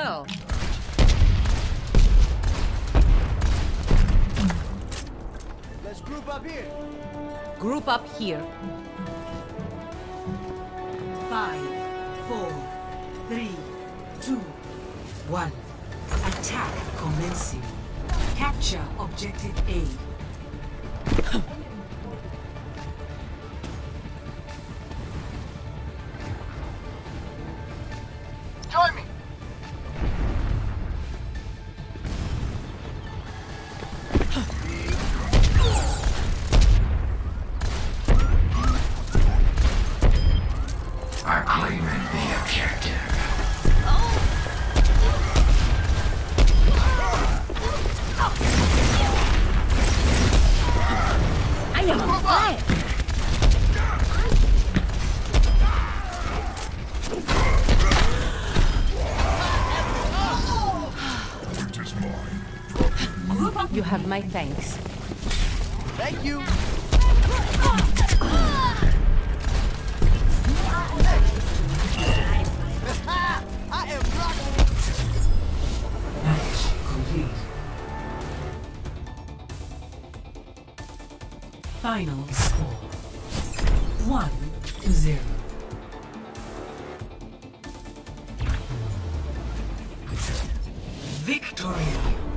well. Let's group up here. Group up here. Five, four, three, two, one. Attack commencing. Capture objective A. Join me. You have my thanks. Thank you. Final score. One to zero. Victory.